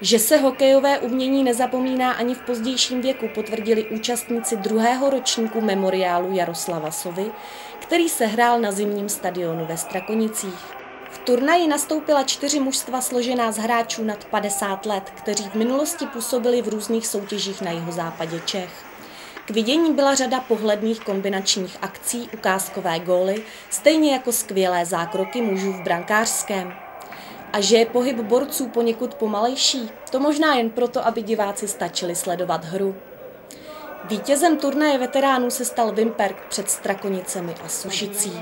Že se hokejové umění nezapomíná ani v pozdějším věku, potvrdili účastníci druhého ročníku memoriálu Jaroslava Sovy, který se hrál na zimním stadionu ve Strakonicích. V turnaji nastoupila čtyři mužstva složená z hráčů nad 50 let, kteří v minulosti působili v různých soutěžích na jihozápadě Čech. K vidění byla řada pohledných kombinačních akcí, ukázkové góly, stejně jako skvělé zákroky mužů v brankářském. A že je pohyb borců poněkud pomalejší, to možná jen proto, aby diváci stačili sledovat hru. Vítězem turnaje veteránů se stal Vimperk před Strakonicemi a Sušicí.